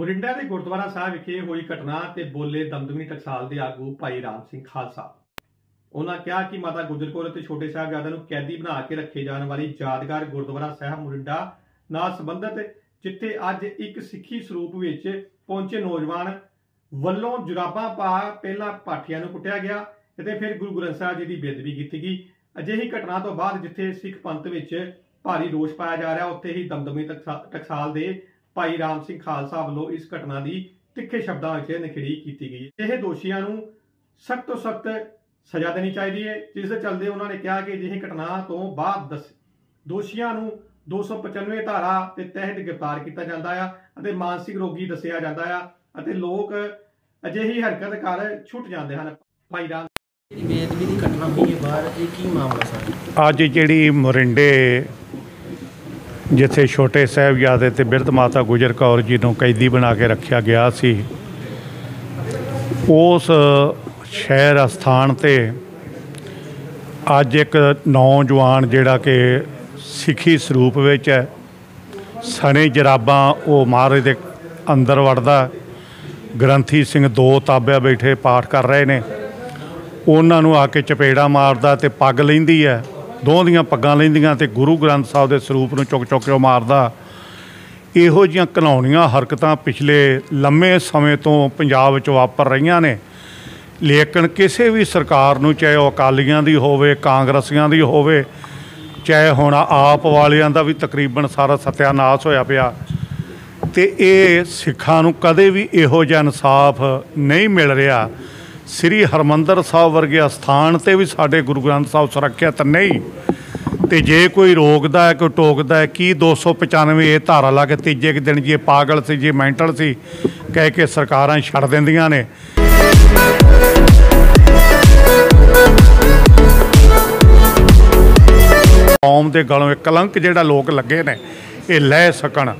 ਮੋਰਿੰਡਾ ਦੇ ਗੁਰਦੁਆਰਾ ਸਾਹਿਬ ਵਿਖੇ ਹੋਈ ਘਟਨਾ ਤੇ ਬੋਲੇ ਦਮਦਮੀ ਟਕਸਾਲ ਦੇ ਆਗੂ ਭਾਈ ਰਾਮ ਸਿੰਘ ਖਾਲਸਾ। ਉਹਨਾਂ ਕਿਹਾ ਕਿ ਮਾਤਾ ਗੁਜਰ ਕੌਰ ਅਤੇ ਛੋਟੇ ਸਾਹਿਬਜ਼ਾਦਿਆਂ ਨੂੰ ਕੈਦੀ ਬਣਾ ਕੇ ਰੱਖੇ ਜਾਣ ਵਾਲੀ ਯਾਦਗਾਰ ਗੁਰਦੁਆਰਾ ਸਾਹਿਬ ਮੋਰਿੰਡਾ ਨਾਲ ਸੰਬੰਧਿਤ, ਜਿੱਥੇ ਅੱਜ ਇੱਕ ਸਿੱਖੀ ਸਰੂਪ ਵਿੱਚ ਪਹੁੰਚੇ ਨੌਜਵਾਨ ਵੱਲੋਂ ਜੁਰਾਬਾਂ ਪਾ ਪਹਿਲਾਂ ਪਾਠੀਆਂ ਨੂੰ ਕੁੱਟਿਆ ਗਿਆ ਅਤੇ ਫਿਰ ਗੁਰੂ ਗ੍ਰੰਥ ਸਾਹਿਬ ਜੀ ਦੀ ਬੇਦਬੀ ਕੀਤੀ ਗਈ। ਅਜਿਹੀ ਘਟਨਾ ਤੋਂ ਬਾਅਦ ਜਿੱਥੇ ਸਿੱਖ ਪੰਥ ਵਿੱਚ ਭਾਰੀ ਰੋਸ ਪਾਇਆ ਜਾ ਰਿਹਾ, ਉੱਥੇ ਹੀ ਦਮਦਮੀ ਟਕਸਾ- ਟਕਸਾਲ ਦੇ ਭਾਈ ਰਾਮ ਸਿੰਘ ਖਾਲਸਾ ਵੱਲੋਂ ਇਸ ਘਟਨਾ ਦੀ ਤਿੱਖੇ ਸ਼ਬਦਾਂ ਵਿੱਚ ਨਿਖੇੜੀ ਕੀਤੀ ਗਈ। ਇਹ ਦੋਸ਼ੀਆਂ ਨੂੰ ਸਖਤ ਤੋਂ ਸਖਤ ਸਜ਼ਾ ਦੇਣੀ ਚਾਹੀਦੀ ਹੈ ਜਿਸ ਦੇ ਚੱਲਦੇ ਉਹਨਾਂ ਨੇ ਕਿਹਾ ਕਿ ਅਜਿਹੀ ਘਟਨਾ ਤੋਂ ਬਾਅਦ ਦਸ ਦੋਸ਼ੀਆਂ ਨੂੰ 295 ਧਾਰਾ ਦੇ ਤਹਿਤ ਗ੍ਰਿਫਤਾਰ ਕੀਤਾ ਜਾਂਦਾ ਆ ਅਤੇ ਮਾਨਸਿਕ ਰੋਗੀ ਦੱਸਿਆ ਜਾਂਦਾ ਆ ਅਤੇ ਲੋਕ ਅਜਿਹੀ ਹਰਕਤ ਕਰ ਛੁੱਟ ਜਾਂਦੇ ਹਨ। ਭਾਈ ਰਾਮ ਦੀ ਘਟਨਾ ਹੋਈ ਹੈ ਬਾਹਰ ਇਹ ਕੀ ਮਾਮਲਾ ਸਰ? ਅੱਜ ਜਿਹੜੀ ਮੋਰਿੰਡੇ ਜਿੱਥੇ ਛੋਟੇ ਸਾਹਿਬਜ਼ਾਦੇ ਤੇ ਬਿਰਧ ਮਾਤਾ ਗੁਜਰ ਕੌਰ ਜੀ ਨੂੰ ਕੈਦੀ ਬਣਾ ਕੇ ਰੱਖਿਆ ਗਿਆ ਸੀ, ਉਸ ਸ਼ਹਿਰ ਅਸਥਾਨ ਤੇ ਅੱਜ ਇੱਕ ਨੌਜਵਾਨ ਜਿਹੜਾ ਕਿ ਸਿੱਖੀ ਸਰੂਪ ਵਿੱਚ ਹੈ, ਸਣੇ ਜਰਾਬਾਂ ਉਹ ਮਹਾਰਾਜ ਦੇ ਅੰਦਰ ਵੜਦਾ, ਗ੍ਰੰਥੀ ਸਿੰਘ ਦੋ ਤਾਬਿਆ ਬੈਠੇ ਪਾਠ ਕਰ ਰਹੇ ਨੇ, ਉਹਨਾਂ ਨੂੰ ਆ ਕੇ ਚਪੇੜਾ ਮਾਰਦਾ ਤੇ ਪੱਗ ਲੈਂਦੀ ਹੈ। ਦੋਹਾਂ ਦੀਆਂ ਪੱਗਾਂ ਲੈਂਦੀਆਂ ਤੇ ਗੁਰੂ ਗ੍ਰੰਥ ਸਾਹਿਬ ਦੇ ਸਰੂਪ ਨੂੰ ਚੁੱਕ ਚੁੱਕ ਕੇ ਮਾਰਦਾ। ਇਹੋ ਜਿਹੀਆਂ ਘਿਨਾਉਣੀਆਂ ਹਰਕਤਾਂ ਪਿਛਲੇ ਲੰਮੇ ਸਮੇਂ ਤੋਂ ਪੰਜਾਬ ਵਿੱਚ ਵਾਪਰ ਰਹੀਆਂ ਨੇ। ਲੇਕਿਨ ਕਿਸੇ ਵੀ ਸਰਕਾਰ ਨੂੰ, ਚਾਹੇ ਉਹ ਅਕਾਲੀਆਂ ਦੀ ਹੋਵੇ, ਕਾਂਗਰਸੀਆਂ ਦੀ ਹੋਵੇ, ਚਾਹੇ ਹੁਣ ਆਪ ਵਾਲਿਆਂ ਦਾ ਵੀ ਤਕਰੀਬਨ ਸਾਰਾ ਸਤਿਆਨਾਸ਼ ਹੋਇਆ ਪਿਆ, ਤੇ ਇਹ ਸਿੱਖਾਂ ਨੂੰ ਕਦੇ ਵੀ ਇਹੋ ਜਿਹਾ ਇਨਸਾਫ ਨਹੀਂ ਮਿਲ ਰਿਹਾ। ਸ੍ਰੀ ਹਰਮੰਦਰ ਸਾਹਿਬ ਵਰਗੇ ਅਸਥਾਨ ਤੇ ਵੀ ਸਾਡੇ ਗੁਰੂ ਗ੍ਰੰਥ ਸਾਹਿਬ ਸੁਰੱਖਿਅਤ ਨਹੀਂ। ਤੇ ਜੇ ਕੋਈ ਰੋਕਦਾ ਹੈ, ਕੋਈ ਟੋਕਦਾ ਹੈ, ਕੀ 295 ਇਹ ਧਾਰਾ ਲਾ ਕੇ ਤੀਜੇ ਕੁ ਦਿਨ ਜੀ ਇਹ ਪਾਗਲ ਸੀ, ਜੀ ਮੈਂਟਲ ਸੀ, ਕਹਿ ਕੇ ਸਰਕਾਰਾਂ ਛੱਡ ਦਿੰਦੀਆਂ ਨੇ। ਕੌਮ ਦੇ ਗਲੋਂ ਇੱਕ ਕਲੰਕ ਜਿਹੜਾ ਲੋਕ ਲੱਗੇ ਨੇ, ਇਹ ਲੈ ਸਕਣ।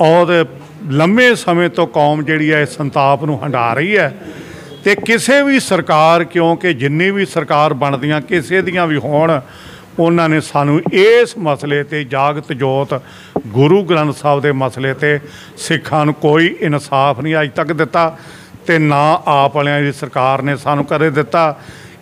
ਔਰ ਲੰਮੇ ਸਮੇਂ ਤੋਂ ਕੌਮ ਜਿਹੜੀ ਹੈ ਇਸ ਸੰਤਾਪ ਨੂੰ ਹੰਡਾ ਰਹੀ ਹੈ। ਤੇ ਕਿਸੇ ਵੀ ਸਰਕਾਰ, ਕਿਉਂਕਿ ਜਿੰਨੀ ਵੀ ਸਰਕਾਰ ਬਣਦੀਆਂ, ਕਿਸੇ ਦੀਆਂ ਵੀ ਹੋਣ, ਉਹਨਾਂ ਨੇ ਸਾਨੂੰ ਇਸ ਮਸਲੇ ਤੇ ਜਾਗਤ ਜੋਤ ਗੁਰੂ ਗ੍ਰੰਥ ਸਾਹਿਬ ਦੇ ਮਸਲੇ ਤੇ ਸਿੱਖਾਂ ਨੂੰ ਕੋਈ ਇਨਸਾਫ ਨਹੀਂ ਅਜ ਤੱਕ ਦਿੱਤਾ ਤੇ ਨਾ ਆਪ ਵਾਲਿਆਂ ਦੀ ਸਰਕਾਰ ਨੇ ਸਾਨੂੰ ਕਦੇ ਦਿੱਤਾ।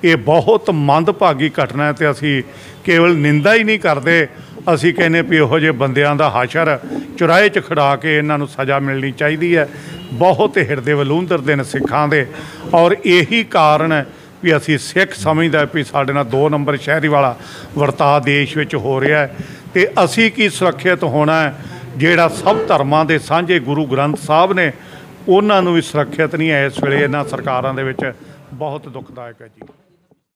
ਇਹ ਬਹੁਤ ਮੰਦਭਾਗੀ ਘਟਨਾ ਹੈ ਤੇ ਅਸੀਂ ਕੇਵਲ ਨਿੰਦਾ ਹੀ ਨਹੀਂ ਕਰਦੇ। ਅਸੀਂ ਕਹਿੰਨੇ ਵੀ ਇਹੋ ਜਿਹੇ ਬੰਦਿਆਂ ਦਾ ਹਾਸ਼ਰ ਚੁਰਾਹੇ 'ਚ ਖੜਾ ਕੇ ਇਹਨਾਂ ਨੂੰ ਸਜ਼ਾ ਮਿਲਣੀ ਚਾਹੀਦੀ ਹੈ। ਬਹੁਤ ਹਿਰਦੇ ਵਲੂੰਦਰ ਦੇ ਨੇ ਸਿੱਖਾਂ ਦੇ। ਔਰ ਇਹੀ ਕਾਰਨ ਹੈ ਵੀ ਅਸੀਂ ਸਿੱਖ ਸਮਝਦਾ ਵੀ ਸਾਡੇ ਨਾਲ ਦੋ ਨੰਬਰ ਸ਼ਹਿਰੀ ਵਾਲਾ ਵਰਤਾਅ ਦੇਸ਼ ਵਿੱਚ ਹੋ ਰਿਹਾ ਹੈ। ਤੇ ਅਸੀਂ ਕੀ ਸੁਰੱਖਿਅਤ ਹੋਣਾ ਹੈ? ਜਿਹੜਾ ਸਭ ਧਰਮਾਂ ਦੇ ਸਾਂਝੇ ਗੁਰੂ ਗ੍ਰੰਥ ਸਾਹਿਬ ਨੇ, ਉਹਨਾਂ ਨੂੰ ਵੀ ਸੁਰੱਖਿਅਤ ਨਹੀਂ ਹੈ ਇਸ ਵੇਲੇ ਇਹਨਾਂ ਸਰਕਾਰਾਂ ਦੇ ਵਿੱਚ। ਬਹੁਤ ਦੁਖਦਾਇਕ ਹੈ ਜੀ।